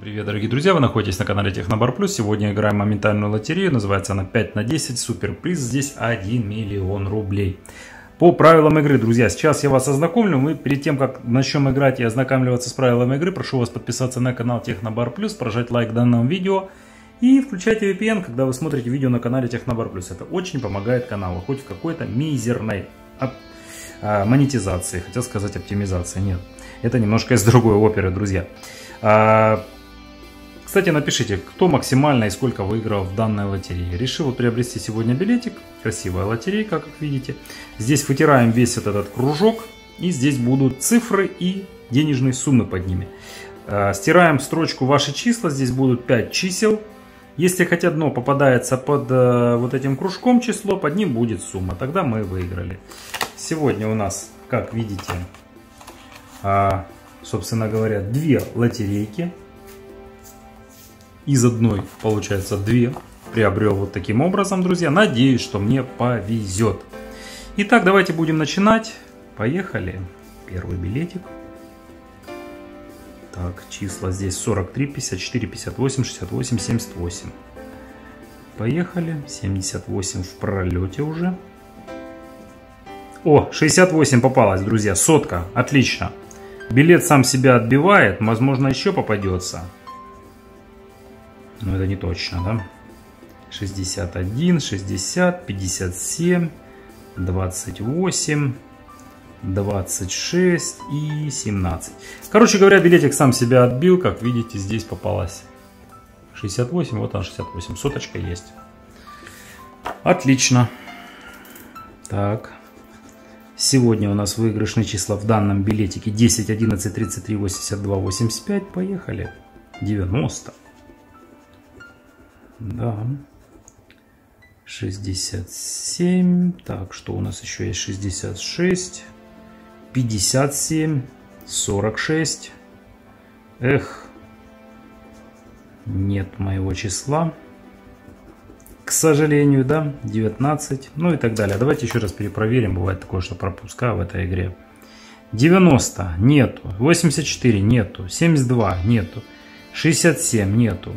Привет, дорогие друзья, вы находитесь на канале Технобар Плюс. Сегодня играем моментальную лотерею, называется она 5 на 10, суперприз, здесь 1 миллион рублей. По правилам игры, друзья, сейчас я вас ознакомлю. Мы перед тем, как начнем играть и ознакомливаться с правилами игры, прошу вас подписаться на канал Технобар Плюс, прожать лайк данному видео и включайте VPN, когда вы смотрите видео на канале Технобар Плюс. Это очень помогает каналу, хоть в какой-то мизерной а, монетизации, хотел сказать оптимизации, нет. Это немножко из другой оперы, друзья. Кстати, напишите, кто максимально и сколько выиграл в данной лотерее. Решил приобрести сегодня билетик. Красивая лотерейка, как видите. Здесь вытираем весь этот, этот кружок. И здесь будут цифры и денежные суммы под ними. А, стираем строчку ваши числа. Здесь будут 5 чисел. Если хоть одно попадается под э, вот этим кружком число, под ним будет сумма. Тогда мы выиграли. Сегодня у нас, как видите, а, собственно говоря, две лотерейки из одной получается две. Приобрел вот таким образом, друзья. Надеюсь, что мне повезет. Итак, давайте будем начинать. Поехали. Первый билетик. Так, числа здесь 43, 54, 58, 68, 78. Поехали. 78 в пролете уже. О, 68 попалась, друзья. Сотка. Отлично. Билет сам себя отбивает. Возможно, еще попадется. Но это не точно, да? 61, 60, 57, 28, 26 и 17. Короче говоря, билетик сам себя отбил. Как видите, здесь попалась 68. Вот он 68. Соточка есть. Отлично. Так. Сегодня у нас выигрышные числа в данном билетике 10, 11, 33, 82, 85. Поехали. 90. Да. 67. Так, что у нас еще есть? 66. 57. 46. Эх. Нет моего числа. К сожалению, да. 19. Ну и так далее. Давайте еще раз перепроверим. Бывает такое, что пропускаю в этой игре. 90 нету. 84 нету. 72 нету. 67 нету.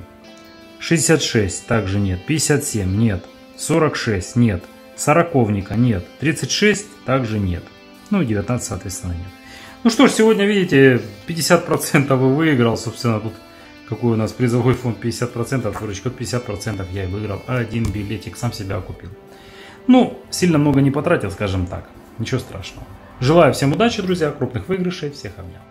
66 также нет, 57 нет, 46 нет, сороковника нет, 36 также нет, ну и 19 соответственно нет. Ну что ж, сегодня видите, 50% вы выиграл, собственно тут какой у нас призовой фонд 50%, выручка 50% я и выиграл, один билетик сам себя окупил. Ну, сильно много не потратил, скажем так, ничего страшного. Желаю всем удачи, друзья, крупных выигрышей, всех обнял.